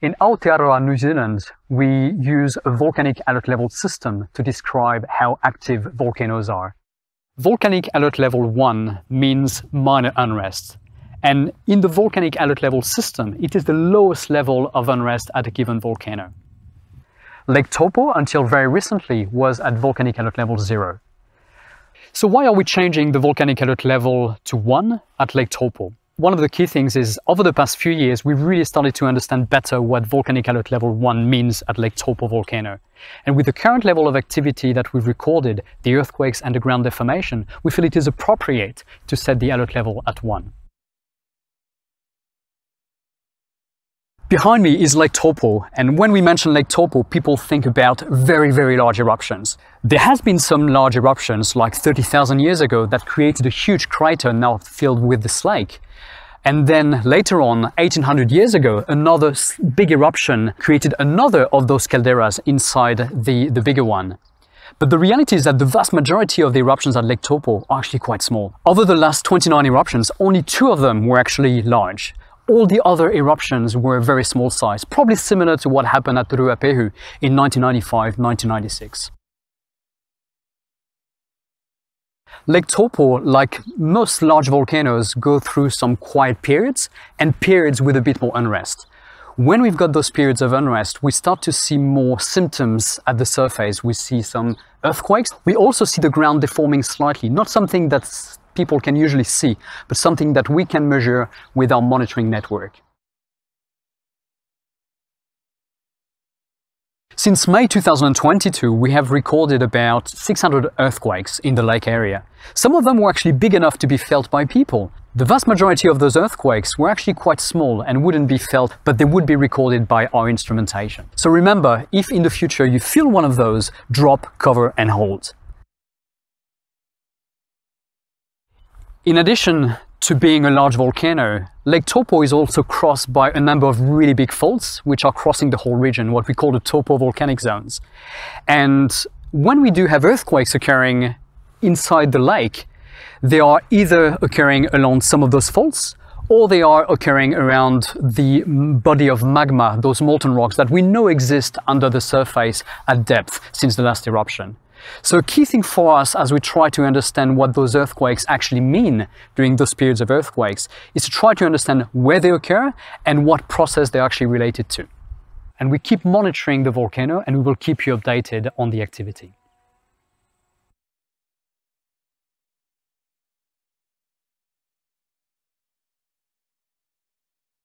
In Aotearoa, New Zealand, we use a volcanic alert level system to describe how active volcanoes are. Volcanic alert level 1 means minor unrest. And in the volcanic alert level system, it is the lowest level of unrest at a given volcano. Lake Taupo, until very recently, was at volcanic alert level 0. So why are we changing the volcanic alert level to 1 at Lake Taupo? One of the key things is over the past few years, we've really started to understand better what volcanic alert level 1 means at Lake Taupo volcano. And with the current level of activity that we've recorded, the earthquakes and the ground deformation, we feel it is appropriate to set the alert level at 1. Behind me is Lake Taupo, and when we mention Lake Taupo, people think about very, very large eruptions. There has been some large eruptions, like 30,000 years ago, that created a huge crater now filled with this lake. And then later on, 1800 years ago, another big eruption created another of those calderas inside the, the bigger one. But the reality is that the vast majority of the eruptions at Lake Taupo are actually quite small. Over the last 29 eruptions, only two of them were actually large. All the other eruptions were very small size, probably similar to what happened at Ruapehu in 1995-1996. Lake Taupo, like most large volcanoes, go through some quiet periods and periods with a bit more unrest. When we've got those periods of unrest, we start to see more symptoms at the surface. We see some earthquakes. We also see the ground deforming slightly, not something that people can usually see, but something that we can measure with our monitoring network. Since May 2022, we have recorded about 600 earthquakes in the lake area. Some of them were actually big enough to be felt by people. The vast majority of those earthquakes were actually quite small and wouldn't be felt, but they would be recorded by our instrumentation. So remember, if in the future you feel one of those, drop, cover and hold. In addition to being a large volcano, Lake Taupo is also crossed by a number of really big faults, which are crossing the whole region, what we call the Taupo volcanic zones. And when we do have earthquakes occurring inside the lake, they are either occurring along some of those faults or they are occurring around the body of magma, those molten rocks that we know exist under the surface at depth since the last eruption. So a key thing for us as we try to understand what those earthquakes actually mean during those periods of earthquakes is to try to understand where they occur and what process they're actually related to. And we keep monitoring the volcano and we will keep you updated on the activity.